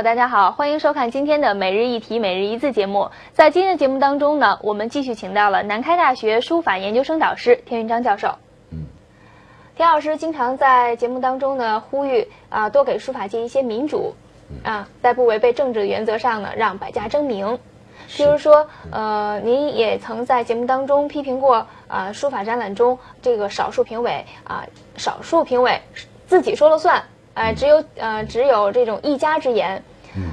友，大家好，欢迎收看今天的每日一题每日一字节目。在今天的节目当中呢，我们继续请到了南开大学书法研究生导师田云章教授。嗯，田老师经常在节目当中呢呼吁啊，多给书法界一些民主啊，在不违背政治的原则上呢，让百家争鸣。譬如说，呃，您也曾在节目当中批评过啊，书法展览中这个少数评委啊，少数评委自己说了算，哎，只有呃，只有这种一家之言。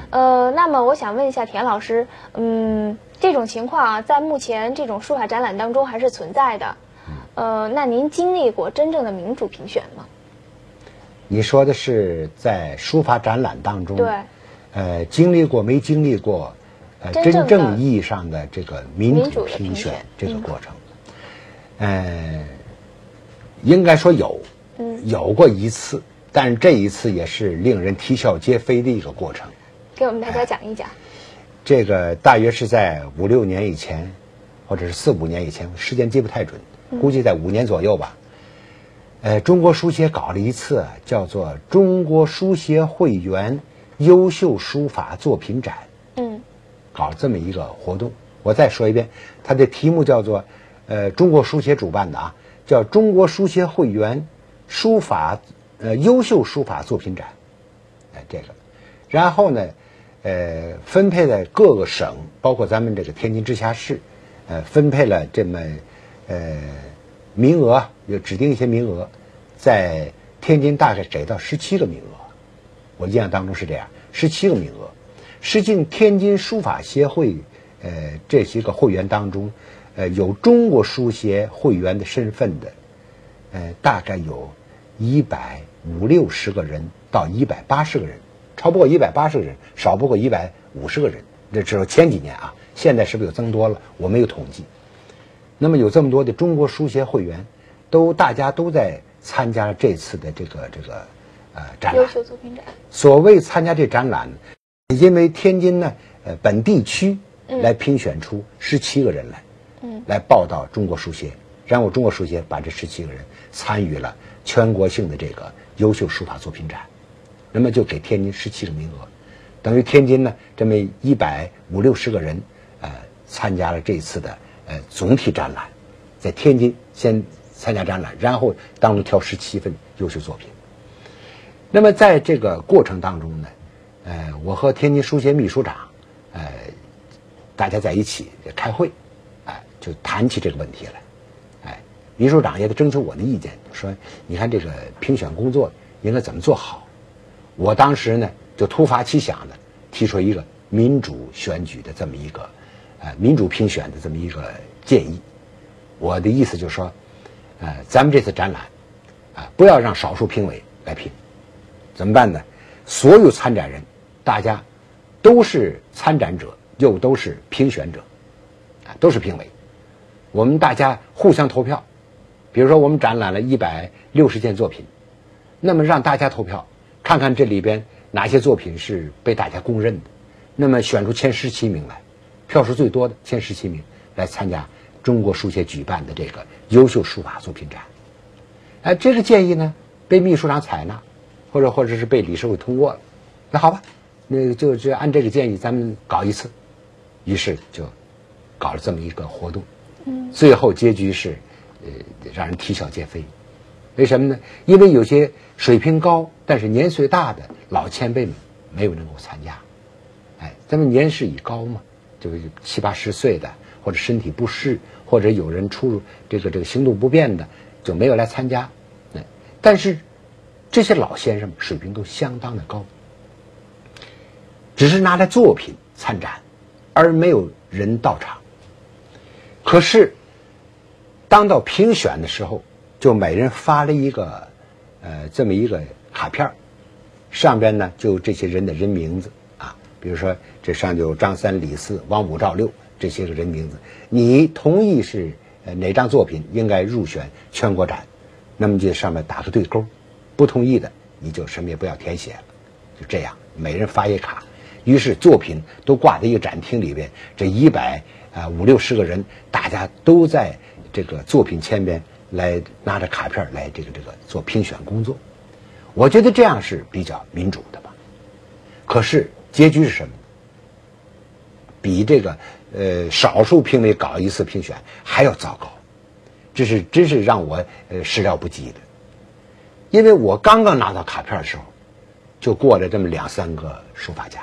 呃，那么我想问一下田老师，嗯，这种情况啊，在目前这种书法展览当中还是存在的。呃，那您经历过真正的民主评选吗？你说的是在书法展览当中，对，呃，经历过没经历过？呃，真正意义上的这个民主评选这个过程，呃，应该说有，有过一次，但是这一次也是令人啼笑皆非的一个过程。给我们大家讲一讲。这个大约是在五六年以前，或者是四五年以前，时间记不太准，估计在五年左右吧。呃，中国书协搞了一次叫做“中国书协会员优秀书法作品展”。搞这么一个活动，我再说一遍，它的题目叫做，呃，中国书协主办的啊，叫中国书协会员书法呃优秀书法作品展，哎，这个，然后呢，呃，分配在各个省，包括咱们这个天津直辖市，呃，分配了这么呃名额，有指定一些名额，在天津大概给到十七个名额，我印象当中是这样，十七个名额。实际天津书法协会，呃，这些个会员当中，呃，有中国书协会员的身份的，呃，大概有一百五六十个人到一百八十个人，超不过一百八十个人，少不过一百五十个人。这只有前几年啊，现在是不是又增多了？我没有统计。那么有这么多的中国书协会员，都大家都在参加这次的这个这个呃展览。优秀作品展。所谓参加这展览。因为天津呢，呃，本地区来评选出十七个人来，嗯，来报道中国书协，然后中国书协把这十七个人参与了全国性的这个优秀书法作品展，那么就给天津十七个名额，等于天津呢这么一百五六十个人，呃，参加了这一次的呃总体展览，在天津先参加展览，然后当中挑十七份优秀作品，那么在这个过程当中呢。呃，我和天津书协秘书长，呃，大家在一起开会，哎，就谈起这个问题来，哎，秘书长也得征求我的意见，说你看这个评选工作应该怎么做好。我当时呢就突发奇想的提出一个民主选举的这么一个，呃，民主评选的这么一个建议。我的意思就是说，呃，咱们这次展览，啊，不要让少数评委来评，怎么办呢？所有参展人。大家都是参展者，又都是评选者，啊，都是评委。我们大家互相投票。比如说，我们展览了一百六十件作品，那么让大家投票，看看这里边哪些作品是被大家公认的，那么选出前十七名来，票数最多的前十七名来参加中国书协举办的这个优秀书法作品展。哎，这个建议呢，被秘书长采纳，或者或者是被理事会通过了。那好吧。那就就按这个建议，咱们搞一次，于是就搞了这么一个活动。嗯，最后结局是，呃，让人啼笑皆非。为什么呢？因为有些水平高但是年岁大的老前辈们没有能够参加。哎，咱们年事已高嘛，就是七八十岁的，或者身体不适，或者有人出入这个这个行动不便的，就没有来参加。哎，但是这些老先生水平都相当的高。只是拿来作品参展，而没有人到场。可是，当到评选的时候，就每人发了一个，呃，这么一个卡片上边呢就这些人的人名字啊，比如说这上就有张三李四王五赵六这些个人名字。你同意是呃哪张作品应该入选全国展，那么就上面打个对勾；不同意的你就什么也不要填写了。就这样，每人发一卡。于是作品都挂在一个展厅里边，这一百啊五六十个人，大家都在这个作品前边来拿着卡片来这个这个做评选工作。我觉得这样是比较民主的吧。可是结局是什么？比这个呃少数评委搞一次评选还要糟糕，这是真是让我呃始料不及的。因为我刚刚拿到卡片的时候，就过来这么两三个书法家，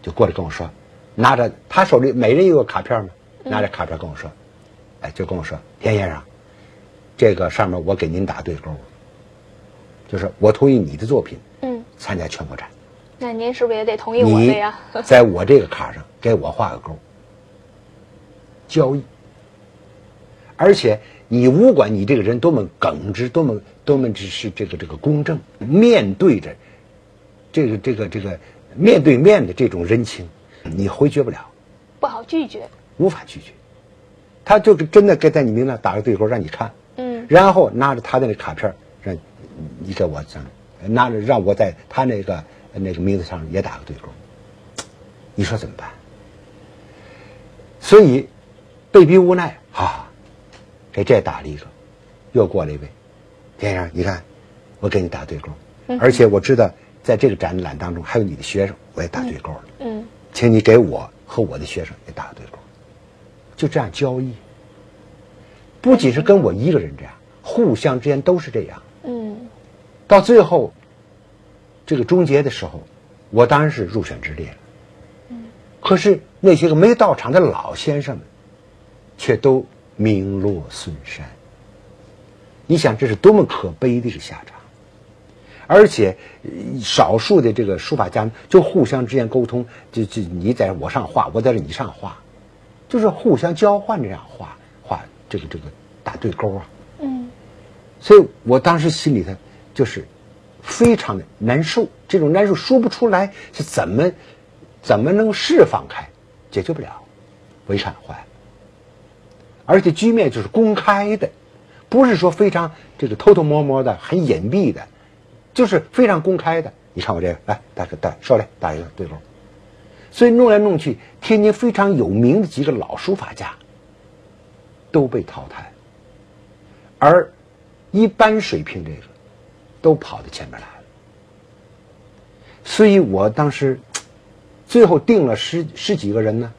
就过来跟我说，拿着他手里每人有个卡片嘛，拿着卡片跟我说，哎，就跟我说，田先生，这个上面我给您打对勾，就是我同意你的作品，嗯，参加全国展。那您是不是也得同意我的呀？在我这个卡上给我画个勾，交易。而且你无管你这个人多么耿直，多么多么只是这个这个公正，面对着这个这个这个面对面的这种人情，你回绝不了，不好拒绝，无法拒绝。他就是真的该在你名上打个对勾让你看，嗯，然后拿着他的那卡片让，你给我整，拿着让我在他那个。那个名字上也打个对勾，你说怎么办？所以被逼无奈啊，给这打了一个，又过来一位，先生，你看我给你打对勾，而且我知道在这个展览当中还有你的学生，我也打对勾了。嗯，请你给我和我的学生也打个对勾，就这样交易，不仅是跟我一个人这样，互相之间都是这样。嗯，到最后。这个终结的时候，我当然是入选之列了。嗯，可是那些个没到场的老先生们，却都名落孙山。你想，这是多么可悲的一个下场！而且，少数的这个书法家就互相之间沟通，就就你在我上画，我在这你上画，就是互相交换这样画画，这个这个打对勾啊。所以我当时心里头就是。非常的难受，这种难受说不出来是怎么，怎么能释放开，解决不了，我一看坏了，而且局面就是公开的，不是说非常这个偷偷摸摸的、很隐蔽的，就是非常公开的。你看我这个，来打个打，手来打一个对勾，所以弄来弄去，天津非常有名的几个老书法家都被淘汰，而一般水平这个。都跑到前面来了，所以我当时最后定了十十几个人呢，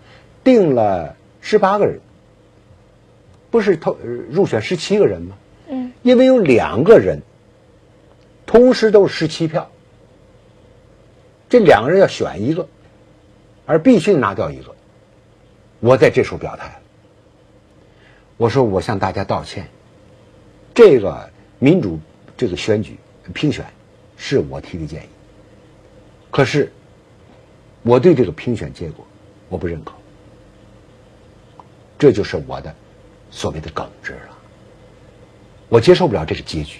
定了十八个人，不是投入选十七个人吗？嗯，因为有两个人同时都是十七票，这两个人要选一个，而必须拿掉一个。我在这时候表态了，我说我向大家道歉，这个民主这个选举。评选是我提的建议，可是我对这个评选结果我不认可，这就是我的所谓的耿直了。我接受不了这个结局，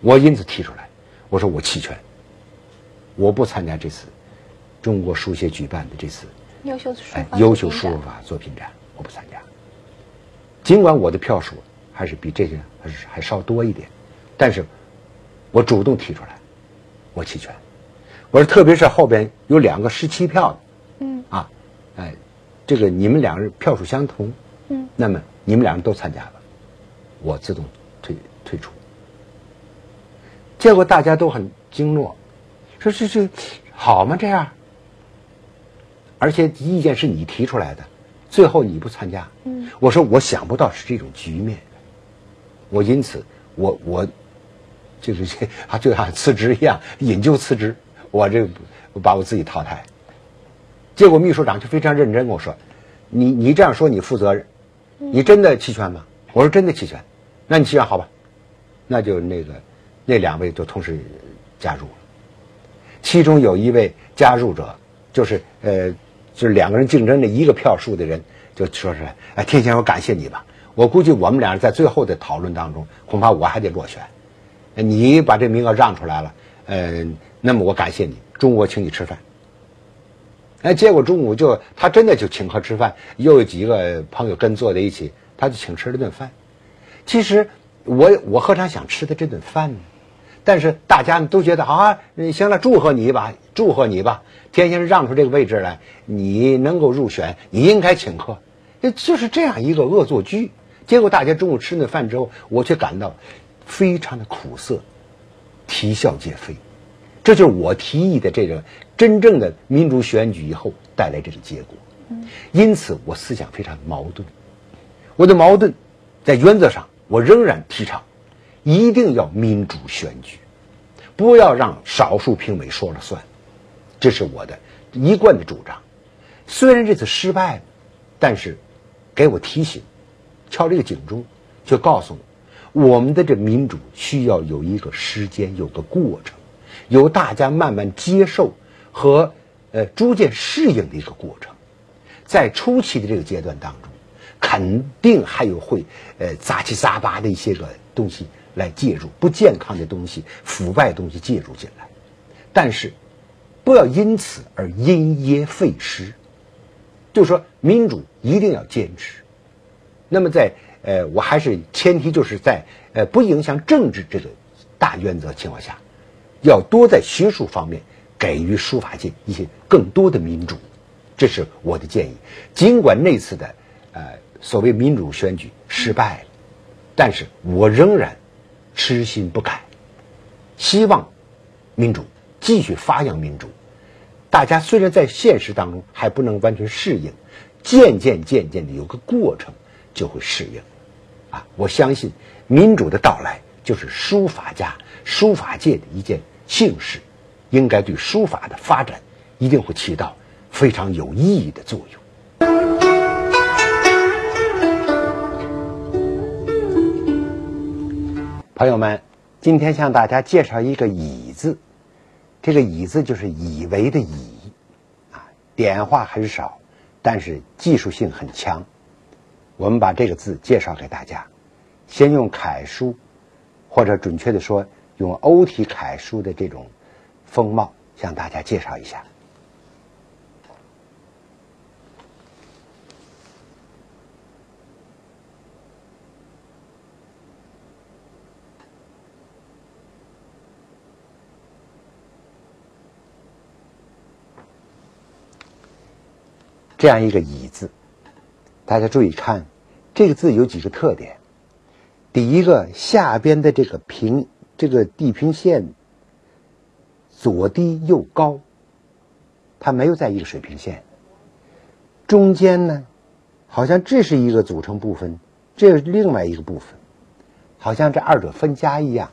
我因此提出来，我说我弃权，我不参加这次中国书协举办的这次优秀书法优秀书法作品展，我不参加。尽管我的票数还是比这些还是还稍多一点，但是。我主动提出来，我弃权。我说，特别是后边有两个十七票的，嗯啊，哎，这个你们两人票数相同，嗯，那么你们两人都参加了，我自动退退出。结果大家都很惊愕，说这这好吗？这样，而且意见是你提出来的，最后你不参加，嗯，我说我想不到是这种局面，我因此我我。就是啊，就像辞职一样，引咎辞职。我这把我自己淘汰。结果秘书长就非常认真跟我说：“你你这样说，你负责任？你真的弃权吗？”我说：“真的弃权。”那你弃权好吧？那就那个那两位就同时加入了。其中有一位加入者，就是呃，就是两个人竞争的一个票数的人，就说出来：“哎，天先生，我感谢你吧。我估计我们俩人在最后的讨论当中，恐怕我还得落选。”你把这名额让出来了，嗯，那么我感谢你，中午我请你吃饭。哎，结果中午就他真的就请客吃饭，又有几个朋友跟坐在一起，他就请吃了顿饭。其实我我何尝想吃的这顿饭呢？但是大家都觉得啊，行了，祝贺你一把，祝贺你吧，天先生让出这个位置来，你能够入选，你应该请客，就是这样一个恶作剧。结果大家中午吃顿饭之后，我却感到。非常的苦涩，啼笑皆非，这就是我提议的这个真正的民主选举以后带来这个结果。因此，我思想非常矛盾。我的矛盾，在原则上，我仍然提倡，一定要民主选举，不要让少数评委说了算，这是我的一贯的主张。虽然这次失败了，但是给我提醒，敲这个警钟，就告诉我，我们的这民主需要有一个时间，有个过程，由大家慢慢接受和呃逐渐适应的一个过程。在初期的这个阶段当中，肯定还有会呃杂七杂八的一些个东西来介入，不健康的东西、腐败东西介入进来，但是不要因此而因噎废食，就说民主一定要坚持。那么在呃，我还是前提就是在呃不影响政治这个大原则情况下，要多在学术方面给予书法界一些更多的民主。这是我的建议。尽管那次的，呃，所谓民主选举失败了，但是我仍然痴心不改，希望民主继续发扬民主。大家虽然在现实当中还不能完全适应，渐渐渐渐的有个过程就会适应。啊，我相信民主的到来就是书法家、书法界的一件幸事，应该对书法的发展一定会起到。非常有意义的作用。朋友们，今天向大家介绍一个“以”字，这个“以”字就是以为的“以”，啊，点画很少，但是技术性很强。我们把这个字介绍给大家，先用楷书，或者准确的说，用欧体楷书的这种风貌向大家介绍一下。这样一个“乙”字，大家注意看，这个字有几个特点。第一个，下边的这个平，这个地平线左低右高，它没有在一个水平线。中间呢，好像这是一个组成部分，这是另外一个部分，好像这二者分家一样，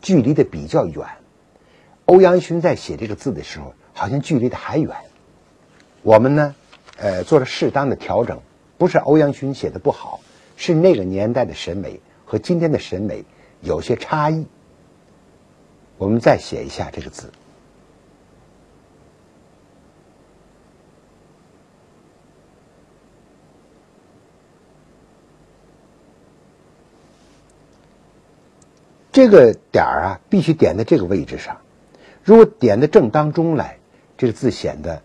距离的比较远。欧阳询在写这个字的时候，好像距离的还远。我们呢？呃，做了适当的调整，不是欧阳询写的不好，是那个年代的审美和今天的审美有些差异。我们再写一下这个字，这个点儿啊，必须点在这个位置上。如果点的正当中来，这个字显得。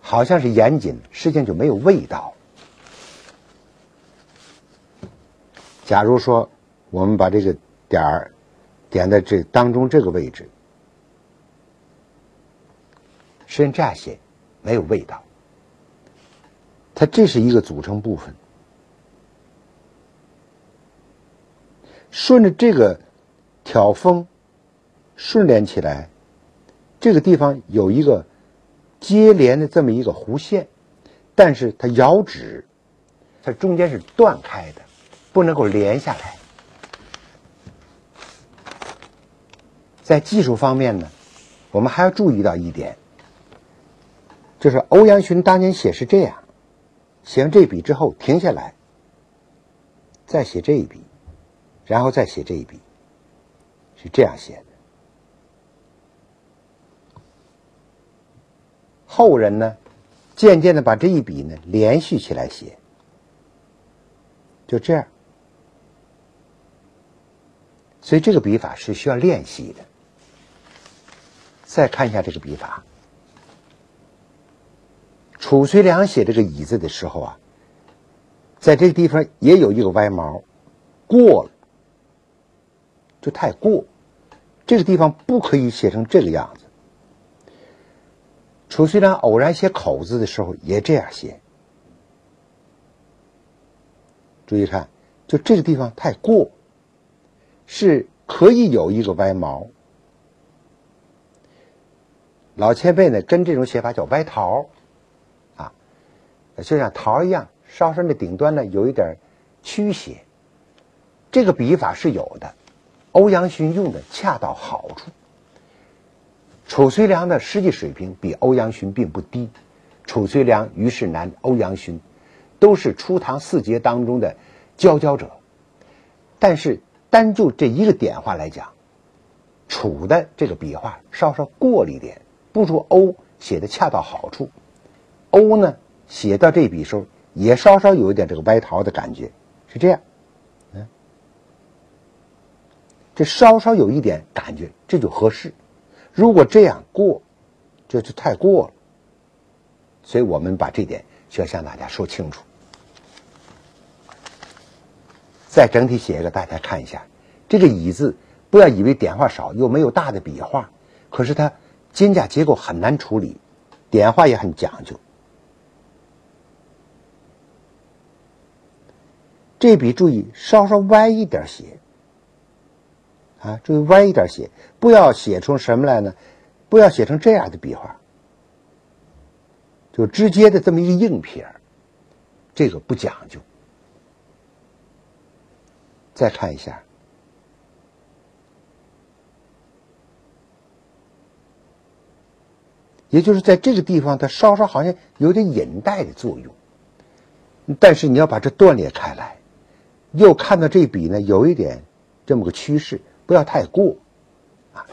好像是严谨，实际上就没有味道。假如说我们把这个点儿点在这当中这个位置，实际上这样写没有味道。它这是一个组成部分，顺着这个挑锋顺连起来，这个地方有一个。接连的这么一个弧线，但是它摇指，它中间是断开的，不能够连下来。在技术方面呢，我们还要注意到一点，就是欧阳询当年写是这样，写完这笔之后停下来，再写这一笔，然后再写这一笔，是这样写的。后人呢，渐渐的把这一笔呢连续起来写，就这样。所以这个笔法是需要练习的。再看一下这个笔法，褚遂良写这个“椅”子的时候啊，在这个地方也有一个歪毛，过了，就太过，这个地方不可以写成这个样子。褚遂良偶然写口字的时候也这样写，注意看，就这个地方太过，是可以有一个歪毛。老前辈呢跟这种写法叫歪桃，啊，就像桃一样，稍稍的顶端呢有一点曲斜。这个笔法是有的，欧阳询用的恰到好处。褚遂良的实际水平比欧阳询并不低，褚遂良、虞世南、欧阳询都是初唐四杰当中的佼佼者。但是单就这一个点画来讲，楚的这个笔画稍稍过了一点，不如欧写的恰到好处。欧呢写到这笔时候也稍稍有一点这个歪桃的感觉，是这样。嗯，这稍稍有一点感觉，这就合适。如果这样过，这就太过了。所以我们把这点需要向大家说清楚。再整体写一个，大家看一下，这个“乙”字，不要以为点画少又没有大的笔画，可是它肩胛结构很难处理，点画也很讲究。这笔注意稍稍歪一点写。啊，注意歪一点写，不要写出什么来呢？不要写成这样的笔画，就直接的这么一个硬撇，这个不讲究。再看一下，也就是在这个地方，它稍稍好像有点引带的作用，但是你要把这断裂开来，又看到这笔呢，有一点这么个趋势。不要太过，啊！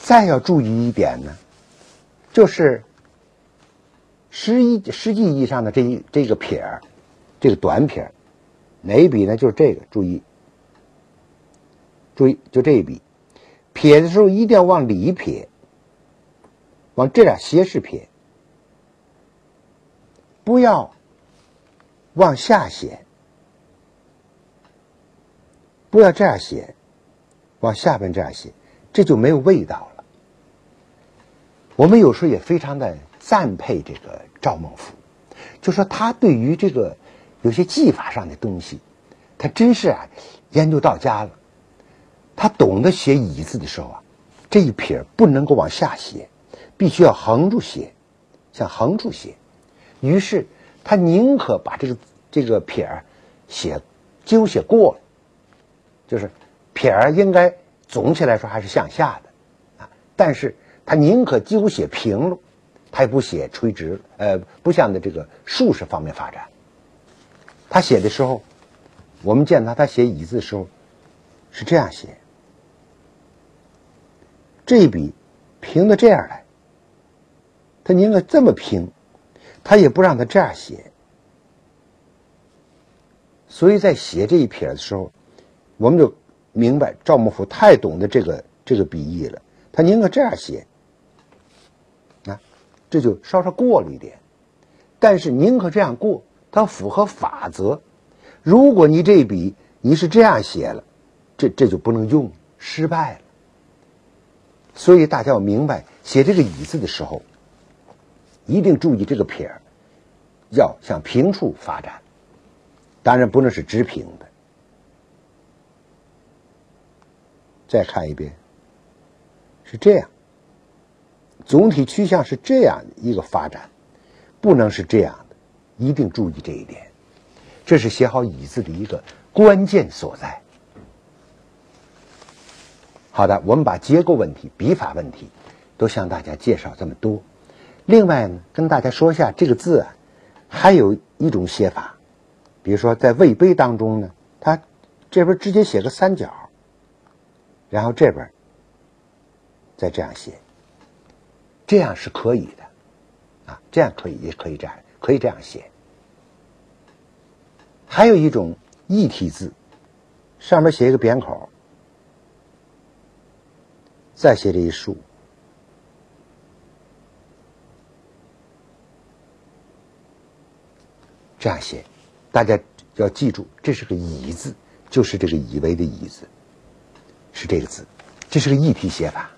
再要注意一点呢，就是实一实际意义上的这一这个撇儿，这个短撇儿，哪一笔呢？就是这个，注意，注意，就这一笔，撇的时候一定要往里撇，往这俩斜视撇，不要往下写。不要这样写，往下边这样写，这就没有味道了。我们有时候也非常的赞佩这个赵孟頫，就说他对于这个有些技法上的东西，他真是啊研究到家了。他懂得写“乙”字的时候啊，这一撇不能够往下写，必须要横着写，向横处写。于是他宁可把这个这个撇儿写纠写过了。就是撇儿应该总体来说还是向下的，啊，但是他宁可几乎写平了，他也不写垂直，呃，不向的这个竖式方面发展。他写的时候，我们见他他写乙字的时候是这样写，这一笔平的这样来，他宁可这么平，他也不让他这样写。所以在写这一撇的时候。我们就明白赵孟頫太懂得这个这个笔意了，他宁可这样写，啊，这就稍稍过了一点，但是宁可这样过，它符合法则。如果你这笔你是这样写了，这这就不能用，失败了。所以大家要明白，写这个“乙”字的时候，一定注意这个撇儿要向平处发展，当然不能是直平的。再看一遍，是这样，总体趋向是这样一个发展，不能是这样，一定注意这一点，这是写好“以”字的一个关键所在。好的，我们把结构问题、笔法问题都向大家介绍这么多。另外呢，跟大家说一下这个字啊，还有一种写法，比如说在魏碑当中呢，它这边直接写个三角。然后这边再这样写，这样是可以的，啊，这样可以，也可以这样，可以这样写。还有一种异体字，上面写一个扁口，再写这一竖，这样写，大家要记住，这是个“乙”字，就是这个“以为”的“乙”字。是这个字，这是个异体写法。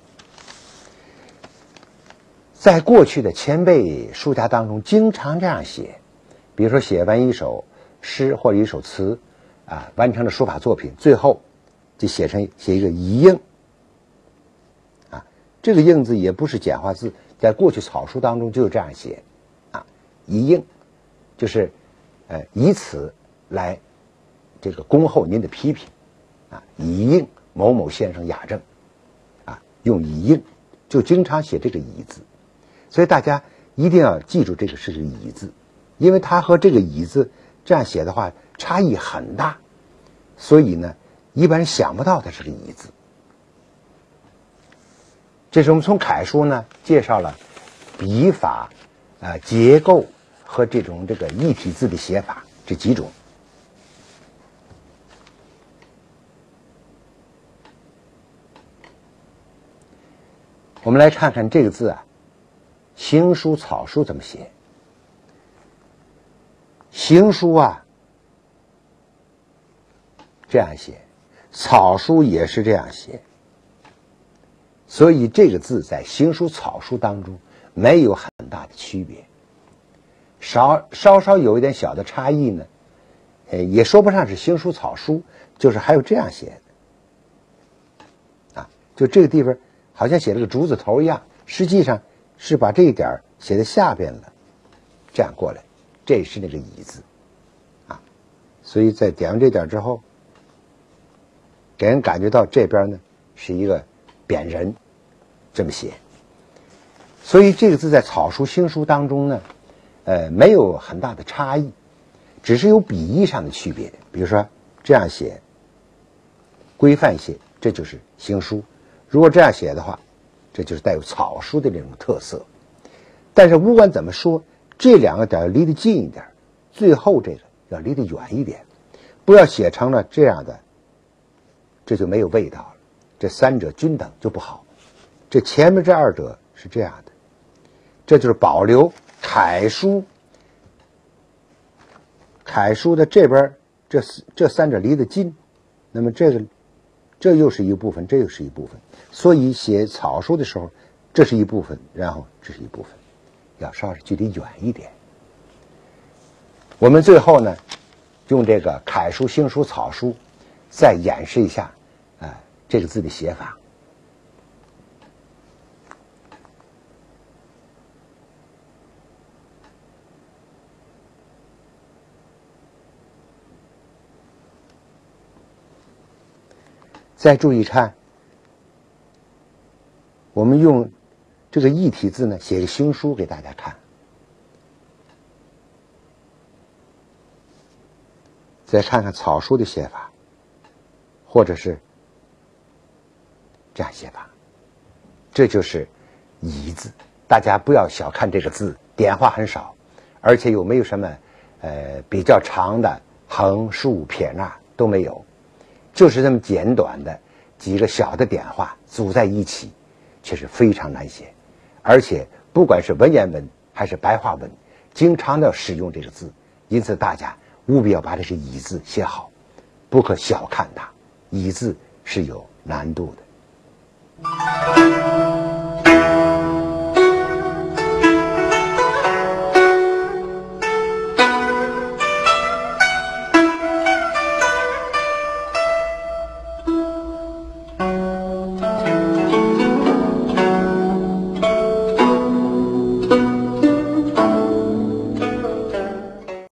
在过去的前辈书家当中，经常这样写，比如说写完一首诗或者一首词，啊，完成了书法作品，最后就写成写一个遗应，啊，这个“应”字也不是简化字，在过去草书当中就是这样写，啊，以应，就是呃以此来这个恭候您的批评，啊，遗应某某先生雅正，啊，用遗应，就经常写这个“遗”字，所以大家一定要记住这个是个“以”字，因为它和这个“以”字这样写的话差异很大，所以呢，一般人想不到它是个“以”字。这是我们从楷书呢介绍了笔法、啊结构和这种这个异体字的写法这几种。我们来看看这个字啊，行书、草书怎么写？行书啊这样写，草书也是这样写。所以这个字在行书、草书当中没有很大的区别，稍稍稍有一点小的差异呢，呃，也说不上是行书、草书，就是还有这样写的，啊，就这个地方好像写了个竹字头一样，实际上是把这一点写在下边了，这样过来，这是那个“乙”字，啊，所以在点完这点之后，给人感觉到这边呢是一个扁人。这么写，所以这个字在草书、行书当中呢，呃，没有很大的差异，只是有笔意上的区别。比如说这样写，规范些，这就是行书；如果这样写的话，这就是带有草书的那种特色。但是不管怎么说，这两个点要离得近一点，最后这个要离得远一点，不要写成了这样的，这就没有味道了。这三者均等就不好。这前面这二者是这样的，这就是保留楷书，楷书的这边这这三者离得近，那么这个这又是一部分，这又是一部分，所以写草书的时候，这是一部分，然后这是一部分，要稍微距离远一点。我们最后呢，用这个楷书、行书、草书，再演示一下啊这个字的写法。再注意看，我们用这个异体字呢，写个行书给大家看。再看看草书的写法，或者是这样写法，这就是“乙”字。大家不要小看这个字，点画很少，而且又没有什么呃比较长的横竖撇捺都没有。就是这么简短的几个小的点画组在一起，却是非常难写，而且不管是文言文还是白话文，经常的使用这个字，因此大家务必要把这些“乙”字写好，不可小看它，“乙”字是有难度的。